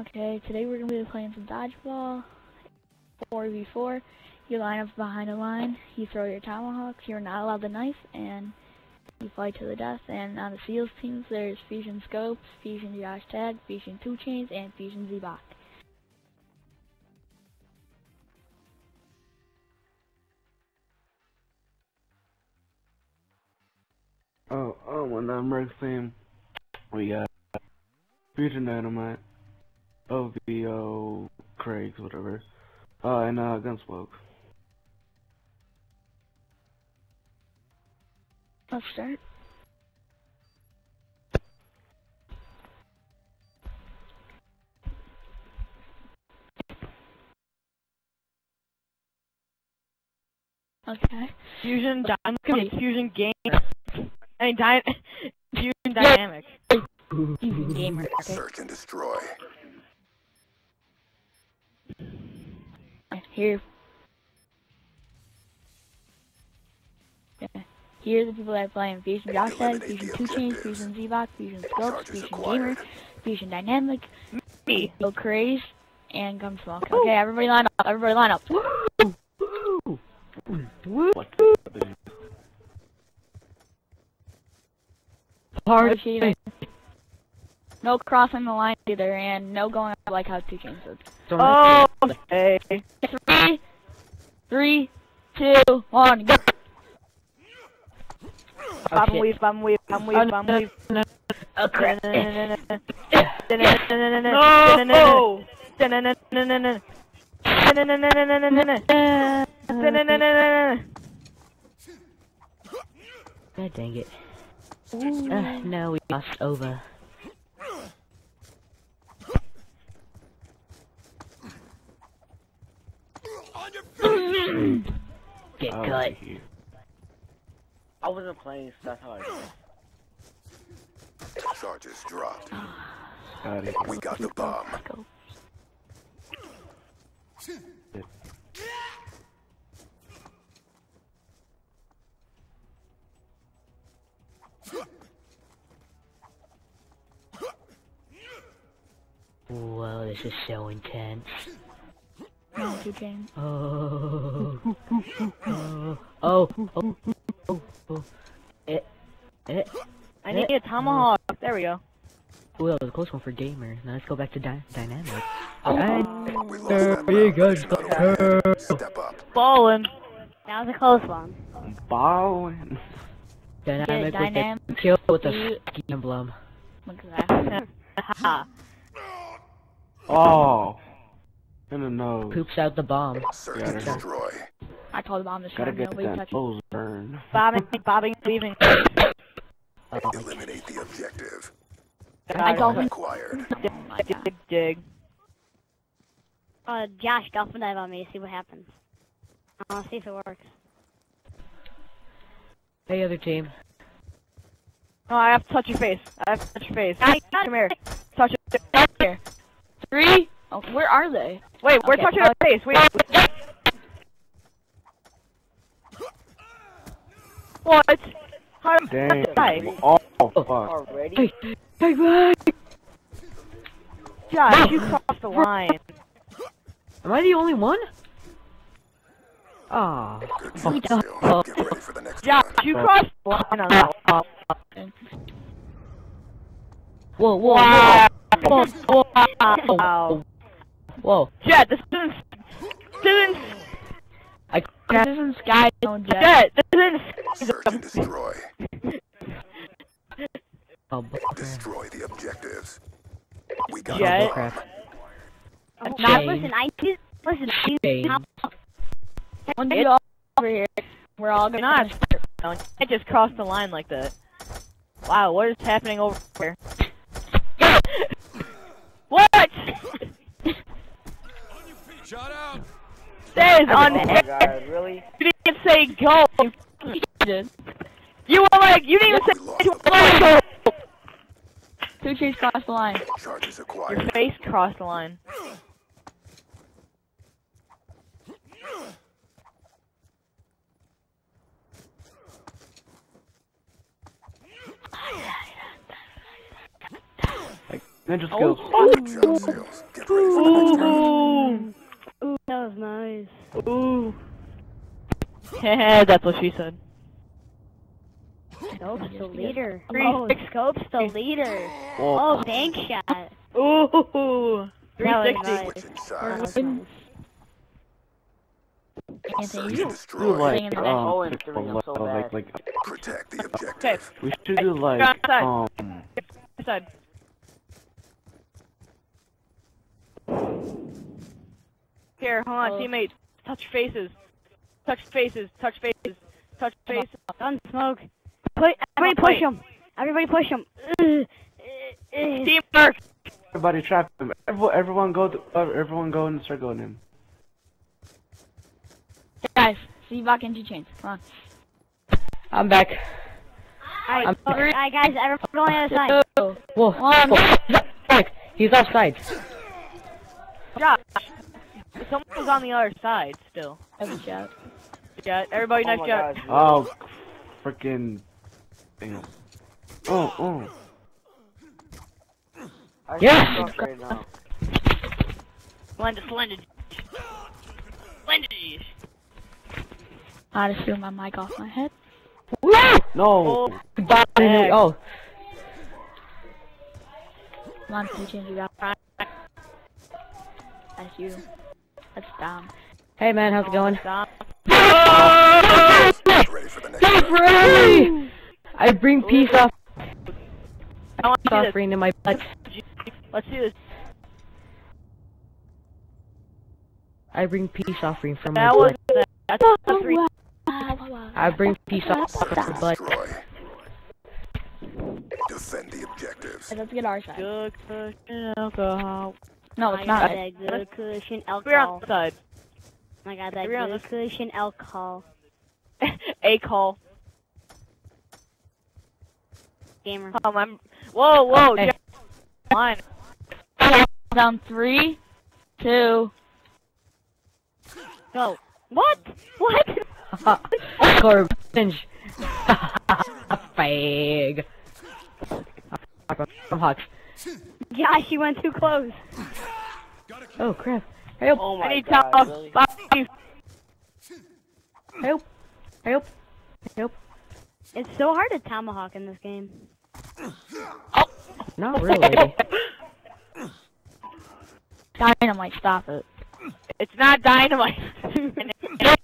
Okay, today we're gonna be playing some dodgeball, 4v4. You line up behind a line, you throw your tomahawks, you're not allowed the knife, and you fight to the death. And on the SEALs teams, there's Fusion Scopes, Fusion Josh Tag, Fusion Two Chains, and Fusion Zebok. Oh, oh, on the Merc team, we got Fusion Dynamite, OVO, Craig's, whatever, uh, and uh, Gunsmoke. Let's start. Okay. Fusion Dynamic, Fusion Game. I mean, dy Fusion Dynamic. Fusion Gamer. Okay. Search and destroy. Here. Yeah. Here are the people that are playing Fusion Josh Fusion Two Chains, objectives. Fusion Zebok, Fusion Charges Fusion. Gamer, Fusion Dynamic, Me. Go Craze, and Gunsmoke. Okay, everybody line up. Everybody line up. What the No cheating. No crossing the line either, and no going up like how Two Chains did. Oh, hey. Three, three, two, one, go. Bum weave, bum weave, bum weave, bum weave. Okay. No! God dang it. Uh, no, we lost over. Get Oh, cut. here. I wasn't playing, so that's how I know. Charges dropped. Got it. We got the bomb. Whoa, this is so intense. No, Two Chains. Oh. oh. Oh. Oh. Oh. Oh. Eh. Eh. I need a tomahawk. There we go. Well, it was a close one for gamer. Now let's go back to dy dynamic. Alright. We lost that round. It's not over. Step up. Ballin'. That was a close one. Ballin'. Dynamic with dynamic. the kill with the You- ski emblem. Look at that. Ha. Oh. In the nose. Poops out the bomb. Search and destroy. I told the bomb to Gotta shot. get Nobody that touched it. nose burn. Bobbing, bobbing, weaving. Oh, Eliminate the objective. I told him. Acquired. Oh my Dig, dig, dig. Uh, Josh, dolphin dive on me to see what happens. I want to see if it works. hey, other team. No, I have to touch your face. I have to touch your face. Guys, Come here. Touch it. Here. Three. Oh, where are they? Wait, we're Okay, touching your face. Wait. wait. What? How did Dang. that die? Oh, fuck. Already? Hey, back! Josh, you crossed the line. Am I the only one? Ah. Good Oh, job, still. Get ready for the next Josh, you crossed the line on that one. Whoa, whoa, whoa, whoa, Wow. whoa. Jet, this isn't. This isn't. I This isn't Sky Zone Jet. Jet, this isn't. Search and destroy. Oh, Destroy the objectives. We got Jet. crap. Now, listen, I need, listen, I Shane. help. All over here, we're all gonna I just crossed the line like that. Wow, what is happening over here? what? Shut out. That is Oh my god, really? You didn't say go. did. You were like, you didn't even say the bomb. go. Two Chains crossed the line. Charges Your face crossed the line. Ninja skills. Ooh. Ooh, that was nice. Ooh. Heh, that's what she said. Scope's the leader. Three, Oh, six, Scope's the leader. Oh, Oh, bank shot. Ooh. That 360. nice. That was Win. nice. Anthony, you you like Singing the um, Oh, and people three, I'm so like bad. like Okay, we should do like outside. um side. Here, hold on, Oh. teammates. Touch faces. Touch faces. Touch faces. Touch faces. Gun smoke. Put, everybody push him. Everybody push him. Teamwork. everybody trap him. Everyone, everyone go to, uh, everyone go and start going in. guys, see you back into chains. Come on. I'm back. Alright, I'm- oh, alright, guys, everyone go on the other side. Two, Whoa. one. whoa. He's offside. He's offside. Josh. Someone's on the other side still. Every shot. Yeah, everybody Oh nice my job. God, Oh, freaking. Damn. Oh, oh. I Yeah. suck right now. Splendid, splendid. Splendid. I just threw my mic off my head. No. Oh, Goodbye. Oh, Come on, two chains, you got That's you. That's Dom. hey man, how's it going? stop. Free! I bring peace off I want to see this. offering in my butt. Let's do this. I bring peace offering from my That was butt. that's oh, three. I bring peace offering from my butt. Defend the objectives. Let's get our side. Good cushion alcohol. No, I it's got not. that good cushion We're on the side. I got that We're on good cushion alcohol. A call. Gamer. Um, I'm. Whoa, whoa. Hey. Jeff. Line. Down three, two. Go. What? What? Score revenge. Fag. I'm Hawks. Josh, you went too close. Oh crap. Help! Oh I need god, top really? Help! Help! Help! It's so hard to tomahawk in this game. Not really. Dynamite, stop it. It's not dynamite.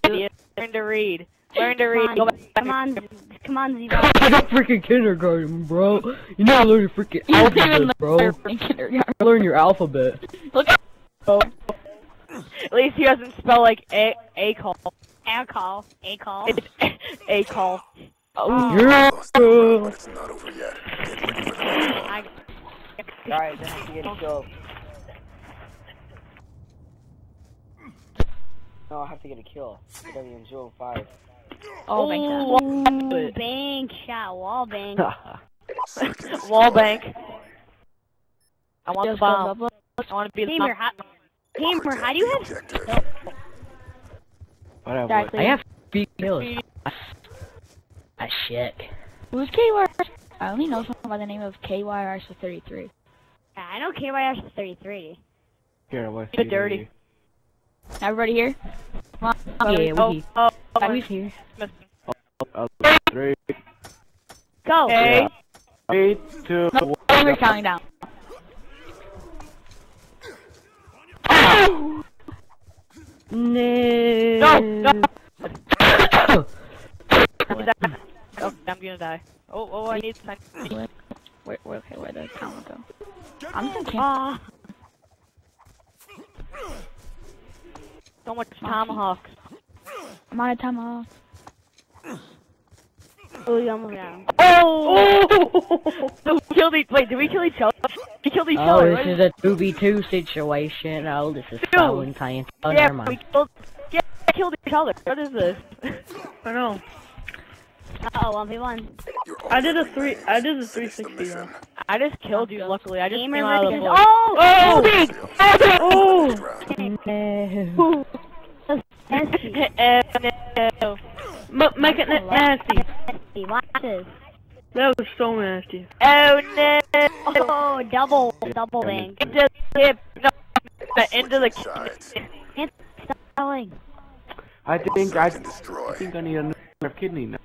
Idiot. Learn to read. Learn to read. Come on, come on, come on, Zero. I got freaking kindergarten, bro. You never learn your freaking You didn't even alphabet, bro. learn in kindergarten. Learn your alphabet. Look at At least he doesn't spell like a a call. A call. A call. A call. oh, Yeah. But it's not over yet. Get ready for the next one. Alright, then I can get a kill. No, I have to get a kill. WM05. Oh, thanks. Ooh, Ooh, bank shot, wall bank. Wall bank. I want the bomb. goes up. I want to be the Gamer, bomb. how, Gamer, how do you have? Objective. Whatever. Exactly. I have three kills. Ah, shit. Who's KYR? I only know someone by the name of KYR 33. I know KYS is 33. Here, what's Keep it dirty. Everybody here? Come on. Yeah, Oh, we. oh, Who's here? Uh, three, Go. Hey. three, two, No, one. we're counting down. No. Go, go. I'm. Oh, I'm gonna die. Oh, oh, I need time. Where, where, okay, where the count go? I'm just gonna camp. So much tomahawks. I'm time off. oh, you almost got. Oh! so we killed each. Wait, did we kill each other? We killed each Oh, other. this is a 2v2 situation. Oh, this is Dude. Valentine. Oh, yeah, never we killed. Yeah, we killed each other. What is this? I know. Oh, one v one. You're I did a three. I did a 360 though. I just killed you. Luckily, I just Gamer came out of the versus. blue. Oh! Oh! Round. Oh! Oh! No. Nasty. Eh, no. Make it nasty. Nasty. Watch this. That was so nasty. Oh no! Oh, double, double bang. Into the hip. No, the into the Sides. Selling. I think I, Search destroy. I think I need another kidney now.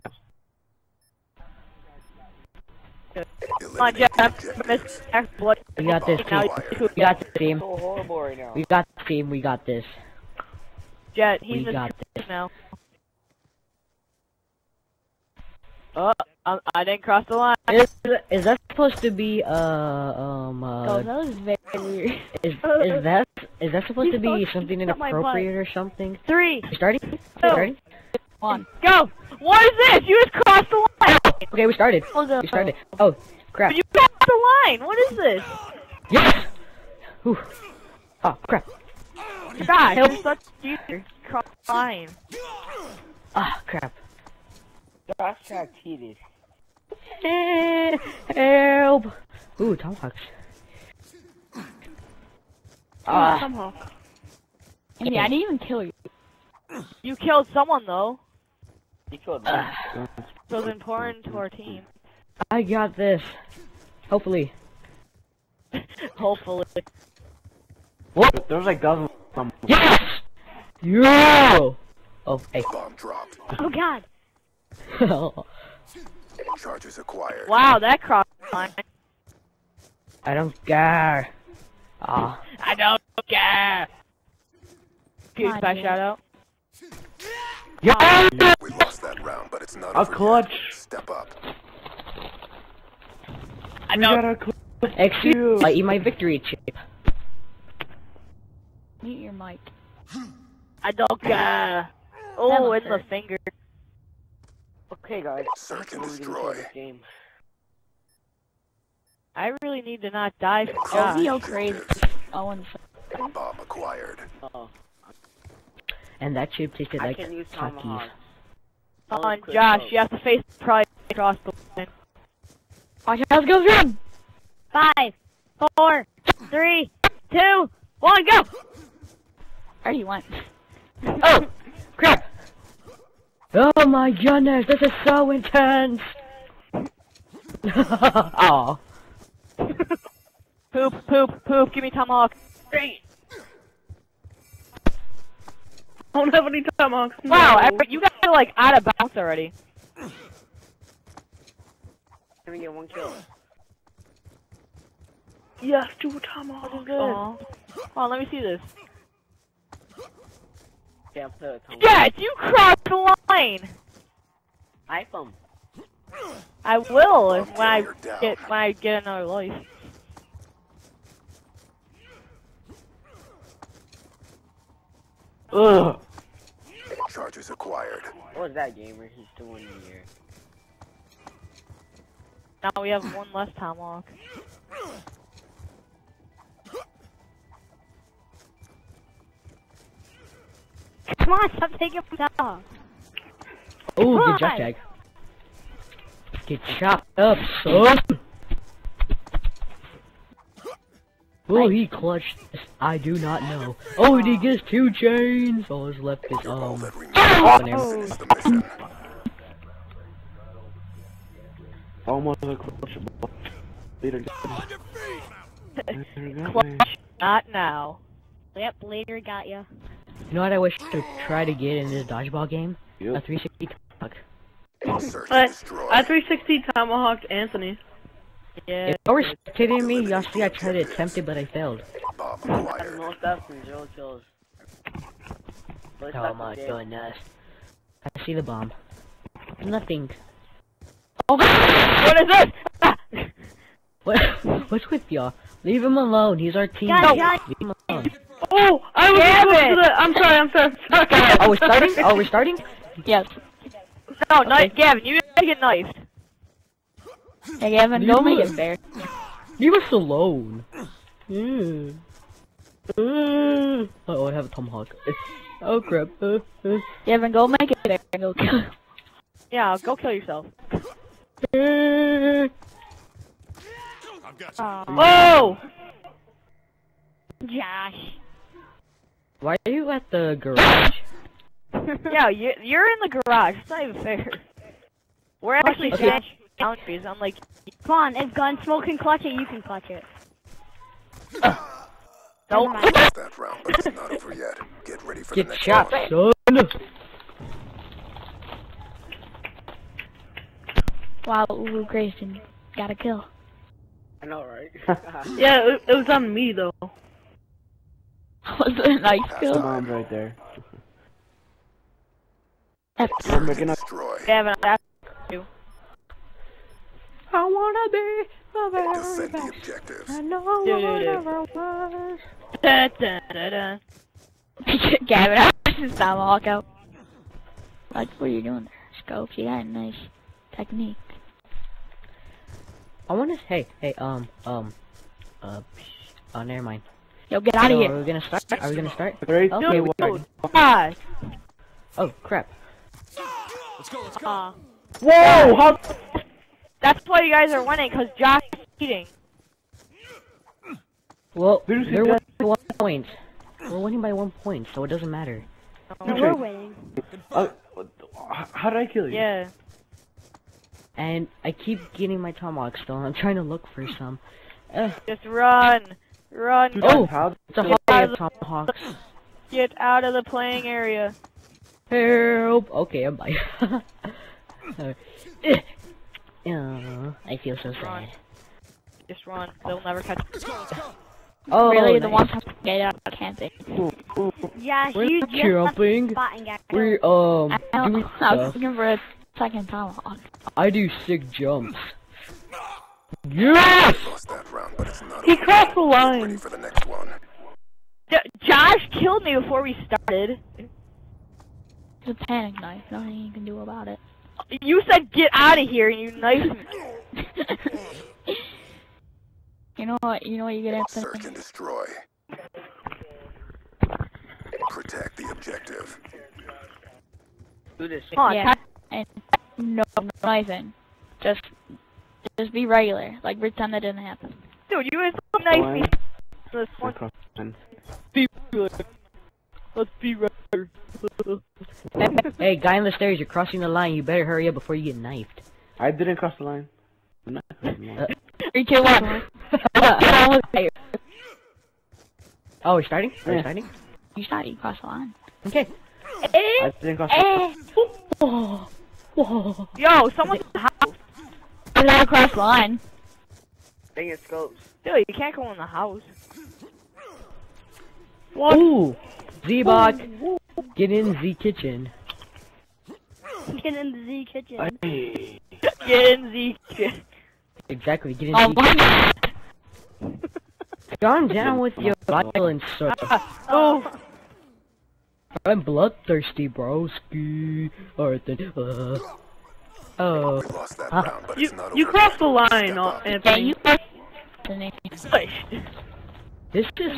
on Eliminate the Jeff. objectives. Miss Blood. We got this team. We got this team. so horrible right now. We got this team. We got this. Jet. We He's a got this. now. Oh, I, I didn't cross the line. Is, is that supposed to be uh um Uh, Oh, that was very weird. is is that is that supposed to be You something got my butt. inappropriate or something? Three. We starting? Two. Starting? One. Go. What is this? You just crossed the line. Okay, we started. We started. Oh crap! But you crossed the line. What is this? Yes. Whew. Oh crap! Gosh, you're such a cheater. Cross the line. Ah crap! Josh got cheated. Help! Ooh, tomahawks. Ah, Somehow. Yeah, I didn't even kill you. You killed someone though. You killed me. ah, So it's important to our team. I got this. Hopefully. Hopefully. There's like dozens of them. Yes! Yo! Oh, hey. Bomb dropped. Oh God. Charges acquired. Wow, that crossed the line. I don't care. Ah, I don't care. Huge Come by on, dude. shout out. yeah! We lost that round, but it's not A over clutch. yet. Step up. I We don't got a cl- Excuse I eat my victory chip. Mute your mic. I don't care. Oh, in the finger. Okay, guys. Search and destroy. play game. I really need to not die from Oh, Josh. Leo crazy. Oh, and Bomb acquired. Oh, And that chip tasted like can use Takis. Come on, Josh, you have to face probably across the line. watch out, go run! Five, four, three, two, one, go! Already went. Oh! Crap! Oh my goodness, this is so intense! oh. Poop, poop, poop, give me tomahawk. Great. I don't have any tomahawks. Wow, no. every- you guys are like out of bounds already. Can we get one kill? Yes, two tomahawks. Good. Aw. Hold on, let me see this. Okay, I'll play with tomahawk. Yes, you crossed the line! Hype 'em. I will if when I down. get when I get another life. Ugh. Charges acquired. What was that gamer? He's still in here. Now we have one less tomahawk. Come on, stop taking my dog. Oh, Come good job, on. Jag. Get chopped up, son! Will he clutch this? I do not know. Oh, and he gets two chains! All his left is, All um... that Oh. is the. Almost a clutch. Leader got Clutch. Not now. Yep, later got ya. You know what I wish to try to get in this dodgeball game? A 360 tomahawk. Search But and destroy. I 360 tomahawked Anthony. Yeah. If you were kidding me, y'all see I tried to attempt it, but I failed. Bomb I have acquired. no deaths and zero kills. Oh my okay. goodness. I see the bomb. Nothing. Oh, what is this? What? What's with y'all? Leave him alone. He's our team. God, God. Leave. Oh, I was Damn close to it. the. I'm sorry. I'm sorry. I'm sorry. Oh, we're starting? Are we're starting? Yes. No, knife, Gavin, you gotta get knifed. Hey, Gavin, go make it fair. Leave us alone. Mm. Uh, oh, I have a tomahawk. Oh crap. Uh, uh, Gavin, go make it fair. Go kill. Yeah, go kill yourself. uh. Whoa! Josh. Why are you at the garage? yeah, you, you're in the garage. It's not even fair. We're actually Okay. finished. boundaries. I'm like, Come on, if Gunsmoke can clutch it, you can clutch it. nope. Never mind. Lost that round, but it's not over yet. Get ready for Get the next shot, one. son. Wow, Luke Grayson got a kill. I know, right? Yeah, it, it was on me though. Was it a nice The kill? bomb's right there. That's We're Search making and a destroy. Gavin, I I wanna be the very Defend the best. objectives. I know Do, I do, do. never was. da, da, da, da. Gavin, I just tomahawk out. Like, what are you doing there? Scopes, you got a nice technique. I wanna hey, hey, um, um, uh, psh, oh, never mind. Yo, get out of So, here. Are we gonna start? Are we gonna start? Three, Okay, two, we- one. Ah, Oh, crap. Let's go, Uh, Whoa! How? that's why you guys are winning, because Josh is cheating. Well, Did you they're winning by one point. We're winning by one point, so it doesn't matter. no, we're winning. Uh, how did I kill you? Yeah. And I keep getting my tomahawk still, I'm trying to look for some. Eh, Just run. Run. Oh! How? it's a Yeah. holiday of tomahawks. Get out of the playing area. Help! Okay, I'm by. Eh. Uh, I feel so Run. sad. Just run. They'll never catch Oh, really, the nice. one time get out camping. Yeah, We're you just left the jumping. spot and We're killed. um I, know, doing I was looking for a second tomahawk. I do sick jumps. Yes! Lost that round, but it's not He over crossed the yet. Ready line. for the next one. J- Josh killed me before we started. It's a panic knife. Nothing you can do about it. You said get out of here and you knifed me. you know what? You know what you get after. Search and destroy. Protect the objective. Do this. Come on, Yeah, and no, no knifing. Just, just be regular. Like pretend that didn't happen. dude, you was so nice One. one, Across the line. be good. Let's be right. Hey, guy on the stairs, you're crossing the line. You better hurry up before you get knifed. I didn't cross the line. I'm not crossing the line. Three, two, one. oh, we're starting? Are we Yeah. starting? You shot. You crossed the line. Okay. Eh? I didn't cross the eh? line. Whoa. Whoa. Yo, someone's in the house. You gotta cross the line. Dang it, scopes. Dude, you can't go in the house. Ooh. Z-Bot. Get in Z kitchen. Get in the Z kitchen. Hey. Get in Zeke. Exactly, get in Oh, Z one. Calm down with your violence, sir. Oh, I'm bloodthirsty, broski. Alright then. Uh, oh. We lost that Huh? round, but You it's not you over crossed the line, Step uh. Yeah, Anthony. you crossed the name. push. This is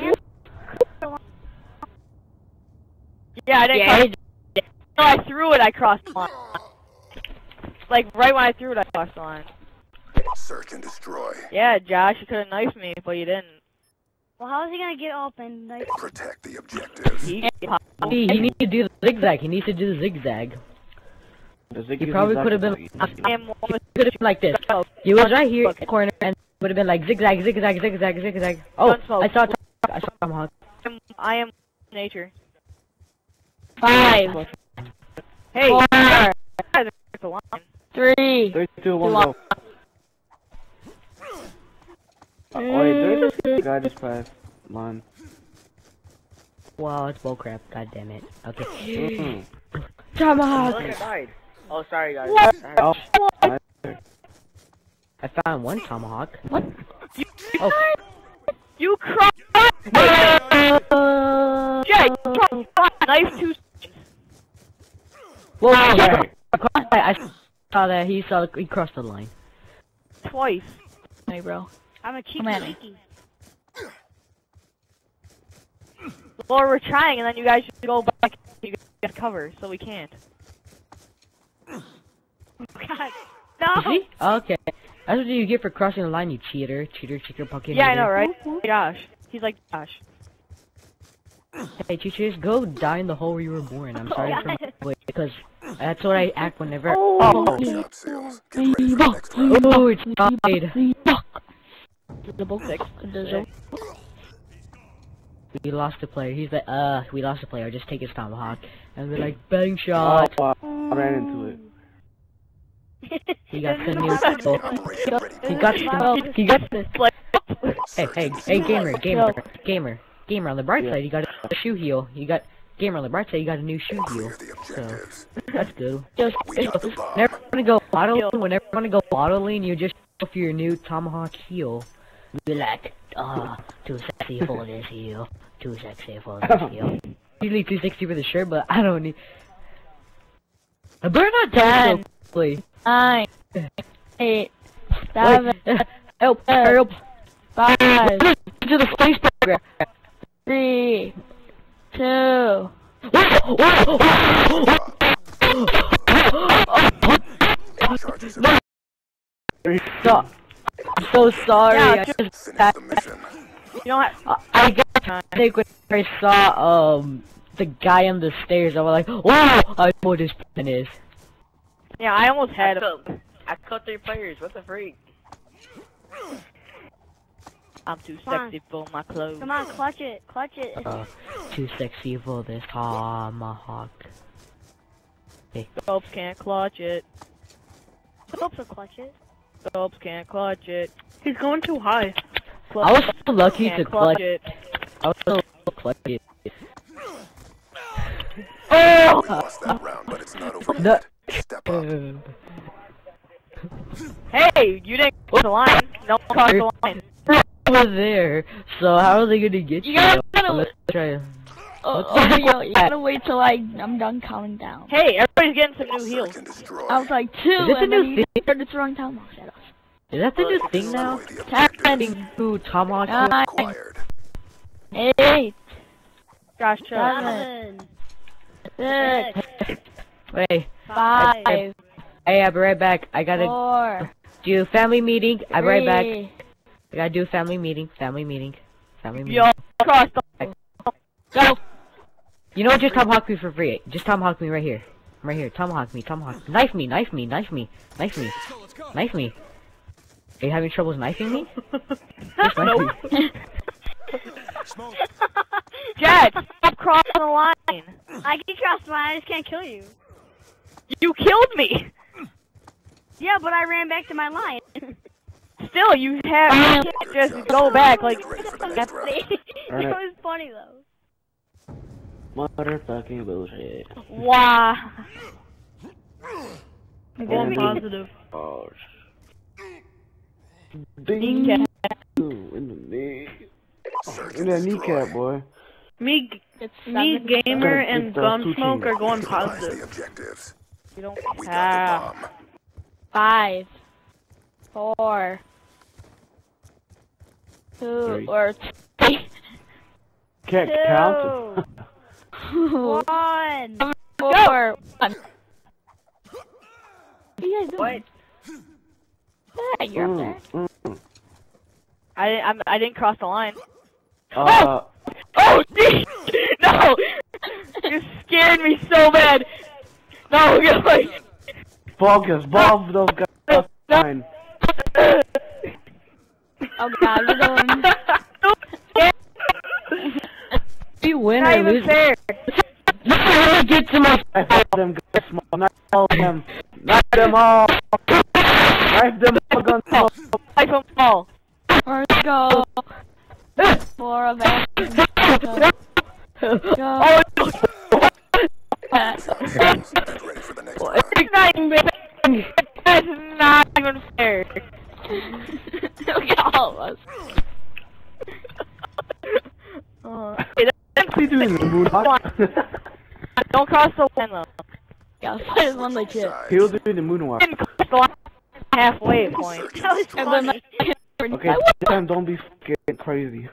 Yeah, I didn't Yeah, cross. No, I threw it. I crossed the line. Like right when I threw it, I crossed the line. Search and destroy. Yeah, Josh, you could have knifed me, but you didn't. Well, how is he gonna get up and like? Protect the objective. He, He, he needs to do the zigzag. He needs to do the zigzag. The He probably could have been. actually- I am one with Could have been like this. He was right here in the corner and would have been like zigzag, zigzag, zigzag, zigzag. Oh, Gunsmoke. I saw. Tom- I saw Tomahawk. I am nature. Five, Hey, four, you guys are three. Three, two, one, Two, go. Oh, wait, there's a guy just passed line. Wow, it's bullcrap. God damn it. Okay. Mm. Tomahawk. Look, I died. Oh, sorry, guys. What? Sorry. Oh, I found one tomahawk. What? Oh. You crossed. Jay, you crossed knife two. Whoa, yeah. I, I saw that. He saw. He crossed the line. twice. Hey, bro. I'm a cheeky Come at cheeky. Well, we're trying, and then you guys should go back. You got cover, so we can't. God. You No. see? Okay. That's what you get for crossing the line, you cheater. Cheater, cheater, pumpkin. Yeah, I know, right? Josh. He's like Josh. Hey, cheaters, go die in the hole where you were born. I'm sorry for my voice, because That's what I act whenever. Oh, Top sales. Get ready for the next round. Oh, it's died. Double six. Deserve- We lost a player. He's like, uh, we lost a player. Just take his tomahawk. And we're like, bang shot. Oh, I ran into it. He got the new. Operation ready. He got the. He got the. Hey, hey, hey, gamer, gamer, gamer, gamer. On the bright side, you got a shoe heel. You got gamer on the bright side. You got a new shoe heel. Clear the objectives. That's good. Just We got the bomb. Whenever you wanna go auto, whenever you wanna go auto lane, you just go for your new tomahawk heel. Be like, ah, too sexy for this heel. Too sexy for this heel. Usually 260 for the shirt, but I don't need. I better not die so quickly. Nine, eight, seven, Wait, help, help. five, To the space program. three, two. Charges are So, I'm so sorry. Yeah, I just mission. You don't have. I I got sick when I saw um the guy on the stairs. I was like, wow, I know what his plan is. Yeah, I almost had I him. killed, I killed three players. What the freak? I'm too Come on. sexy for my clothes. Come on, clutch it, clutch it. Uh, too sexy for this tomahawk. Scopes can't clutch it. Hope so, clutch it. Scopes can't clutch it. He's going too high. I was so lucky to clutch clutch. it. I was so clutch it. We lost that round, but it's not over No. Yet. Step up. Hey, you didn't cross the line. No one crossed the line. I was there, so how are they gonna get you? You gotta- Let's try. Oh, oh, yo, you gotta wait till I I'm done counting down. Hey, everybody's getting some new Search heals. I was like two, Is this a and new then you thing? started throwing tomahawks at us. Is that the new thing now? Destroy the objectives. Tomahawk. Acquired. eight, Josh, shut up. seven, Seven, six, six, Wait, five, hey, I'll be right back. I gotta four, do family meeting. I'll be right back. I gotta do family meeting. Family meeting. Family meeting. Yo, crossed the go. You know what? Just tomahawk me for free. Just tomahawk me right here. Right here. Tomahawk me. Tomahawk. Knife me. Knife me. Knife me. Knife me. Knife me. Are you having troubles knifing me? Just knife me. Jet, stop crossing the line. I can cross the line, I just can't kill you. You killed me. Yeah, but I ran back to my line. Still, you have you can't just go back like Get ready for the it Alright. was funny though. Motherfucking bullshit. wow. I'm going Yeah. positive. Oh, sh- Ding. Ding. In the knee. Search In and the destroy. kneecap, boy. Me, It's me, gamer, and get those two Gunsmoke are going Neutralize positive. The. You don't We have. got the bomb. Five, four, two, Three. or three, Can't Two. count. One. four, one. What are you guys doing? Yeah, you're up there. Mm, mm. I I'm, I didn't cross the line. Uh, Oh, geez. no! You scared me so bad. No, you're like. focus. Both of those guys. Fine. Oh god, we're going. You win Not or even lose. fair. Get to my. Knife all them guys small. Knife all of them. Knife them all. Knife them all. Gun small. I from all. Let's go. Four of us. Go. Oh, Friends, Get ready for the next round. it's not even fair. That's not even fair. Look at all of us. Uh, hey, What are you doing, Moonwalk? don't cross the line though. Yeah, fight is one legit. Side. he was doing the moonwalk. Didn't cross the line halfway point. That was destroy. And then funny. Okay, this time don't be fucking crazy.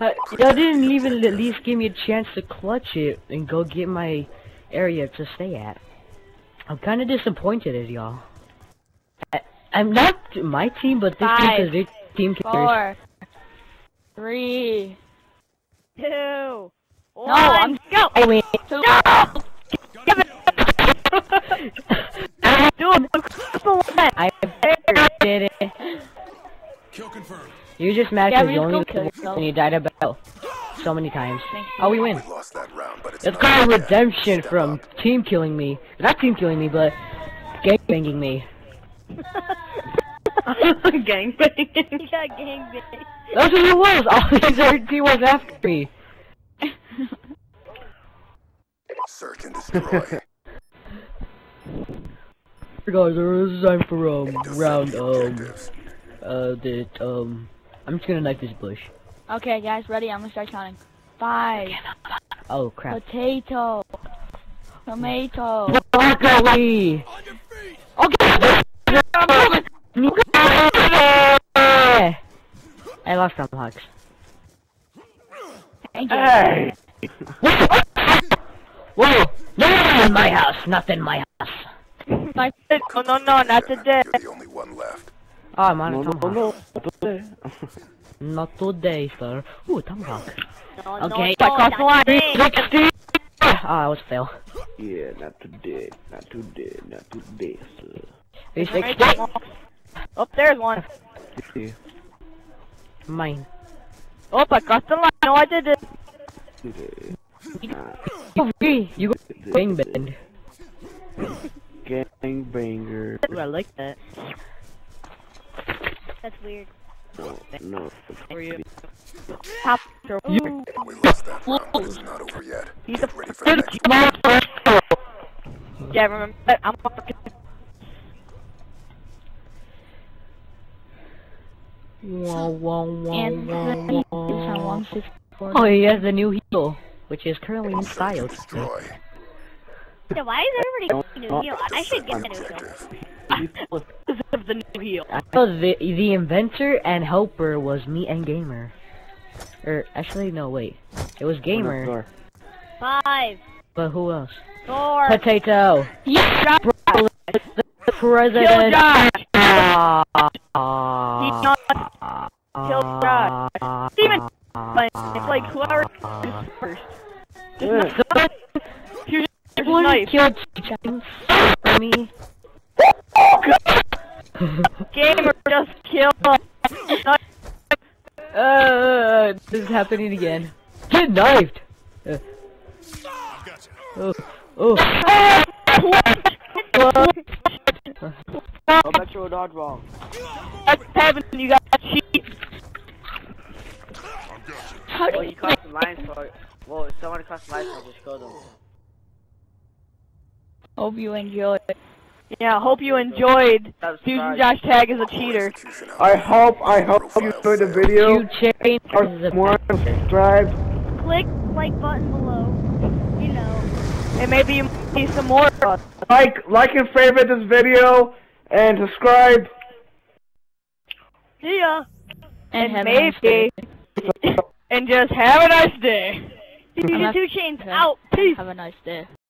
Uh, y'all didn't even at least give me a chance to clutch it and go get my area to stay at. I'm kind of disappointed at y'all. I, I'm not my team, but this team Five, because their team carries. four, No, I'm Go. I win. two. Give it. Dude, across the. I barely did it. Kill confirmed. You just mad Yeah, because we you just only go kill and you died about so many times. Oh, we win. We lost that round, but it's It's not called over redemption Step from up. team killing me. Not team killing me, but gang banging me. Gangbang. You got gangbang. That's what it was. All these other team was after me. Search and destroy. Guys, this is time for um round um objectives. uh the um. I'm just gonna knife this bush. Okay, guys, ready? I'm gonna start counting. Five. Oh crap. Potato. Tomato. Broccoli. Okay. I lost tomahawks. Thank you. Hey! Whoa! Not in my house. Not in my house. My No, no, no, not today. You're the only one left. Oh, I'm on No, a tomahawk. no. Not today. Not today, sir. Ooh, tomahawk. No, Okay. no, no, Across the line. not today. Ah, that was a fail. Yeah, not today. Not today. Not today, sir. 360. Oh, there's one. Yeah, Mine. Oh, I crossed the line. No, I did it. today. Hey, you go bang bend. Gangbanger. Ooh, I like that. That's weird. No, no. For you. Top. We lost that round, but it's not over yet. He's Get ready for the next Yeah, remember that? I'm fucking. Wow, wow, wow, and wow, wow. Oh, he has the new heal, which is currently in style. and destroy. Yeah, why is everybody getting a new heal? I should get Defend the the new heal. objective. of the new heel. The the inventor and helper was me and gamer. Or actually, no, wait, it was gamer. Door. Five, But who else? four, Potato. Yeah, The president. Josh. Ah, He's not Kill Josh. Steven. But it's like whoever is first. Yeah. Here's your One knife. killed James for me. Gamer just killed. Knife. Uh, this is happening again. Get knifed. Uh, oh, oh. Go back to a dodgeball. That's heaven. You got cheat. How do Well, you you crossed the line for. Well, if someone crossed the line for, just go them. hope you enjoy? Yeah, hope you enjoyed Subscribe. using Josh Tag as a cheater. I hope, I hope you enjoyed the video. You chain Or is a more, subscribe. click like button below. You know. And maybe you might see some more. Like, like and favorite this video, and subscribe. See ya. And have a nice maybe. And just have a nice day. Two chains out. Peace. Have a nice day.